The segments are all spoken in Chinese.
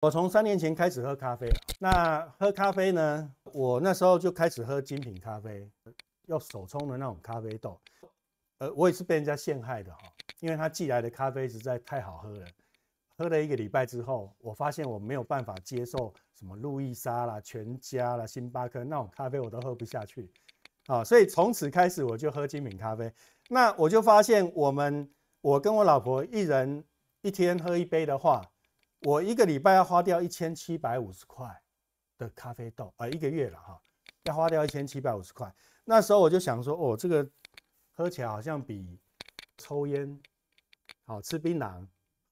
我从三年前开始喝咖啡，那喝咖啡呢，我那时候就开始喝精品咖啡，要手冲的那种咖啡豆。呃，我也是被人家陷害的哈，因为他寄来的咖啡实在太好喝了。喝了一个礼拜之后，我发现我没有办法接受什么路易莎啦、全家啦、星巴克那种咖啡，我都喝不下去。啊，所以从此开始我就喝精品咖啡。那我就发现，我们我跟我老婆一人一天喝一杯的话，我一个礼拜要花掉一千七百五十块的咖啡豆，啊，一个月了哈，要花掉一千七百五十块。那时候我就想说，哦，这个喝起来好像比抽烟、好吃槟榔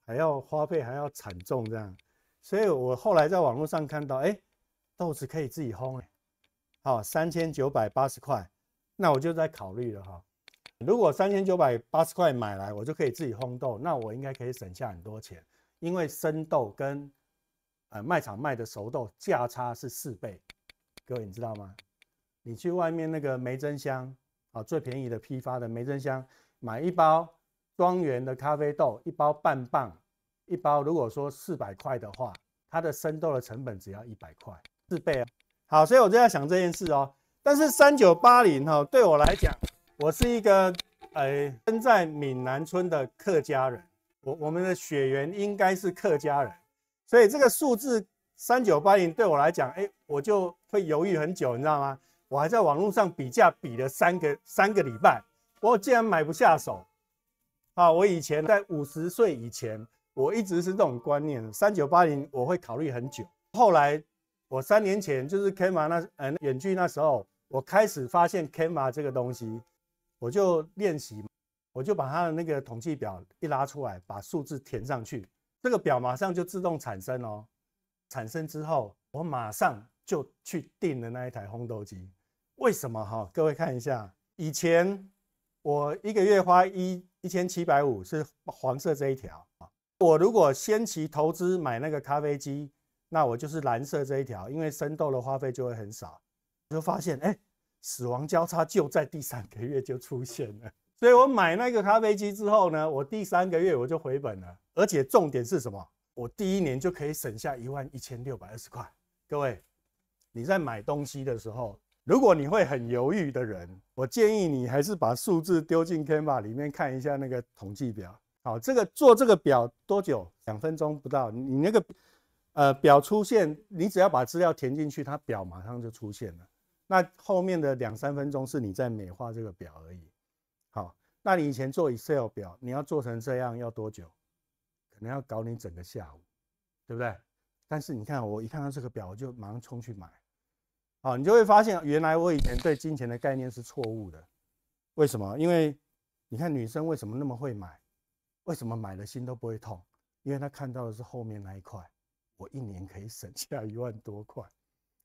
还要花费还要惨重这样。所以我后来在网络上看到，哎，豆子可以自己烘哎。好，三千九百八十块，那我就在考虑了哈。如果三千九百八十块买来，我就可以自己烘豆，那我应该可以省下很多钱。因为生豆跟呃卖场卖的熟豆价差是四倍，各位你知道吗？你去外面那个梅珍香啊，最便宜的批发的梅珍香，买一包庄园的咖啡豆，一包半磅，一包如果说四百块的话，它的生豆的成本只要一百块，四倍啊。好，所以我就在想这件事哦。但是三九八零哈，对我来讲，我是一个呃生在闽南村的客家人，我我们的血缘应该是客家人，所以这个数字三九八零对我来讲，哎，我就会犹豫很久，你知道吗？我还在网络上比价比了三个三个礼拜，我竟然买不下手。啊，我以前在五十岁以前，我一直是这种观念，三九八零我会考虑很久，后来。我三年前就是 Kama 那嗯远距那时候，我开始发现 Kama 这个东西，我就练习，我就把他的那个统计表一拉出来，把数字填上去，这个表马上就自动产生哦。产生之后，我马上就去订了那一台烘豆机。为什么哈？各位看一下，以前我一个月花一一千七百五是黄色这一条啊。我如果先期投资买那个咖啡机。那我就是蓝色这一条，因为生豆的花费就会很少，就发现哎，死亡交叉就在第三个月就出现了。所以我买那个咖啡机之后呢，我第三个月我就回本了，而且重点是什么？我第一年就可以省下一万一千六百二十块。各位，你在买东西的时候，如果你会很犹豫的人，我建议你还是把数字丢进 Canva 里面看一下那个统计表。好，这个做这个表多久？两分钟不到，你那个。呃，表出现，你只要把资料填进去，它表马上就出现了。那后面的两三分钟是你在美化这个表而已。好，那你以前做 Excel 表，你要做成这样要多久？可能要搞你整个下午，对不对？但是你看，我一看到这个表，我就马上冲去买。好，你就会发现，原来我以前对金钱的概念是错误的。为什么？因为你看女生为什么那么会买？为什么买了心都不会痛？因为她看到的是后面那一块。我一年可以省下一万多块。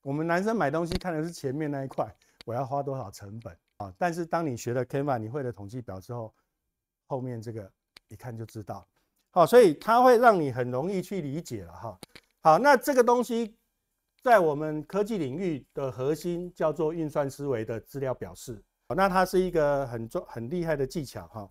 我们男生买东西看的是前面那一块，我要花多少成本但是当你学了 Canva，你会了统计表之后，后面这个一看就知道。好，所以它会让你很容易去理解了哈。好，那这个东西在我们科技领域的核心叫做运算思维的资料表示。那它是一个很重很厉害的技巧哈。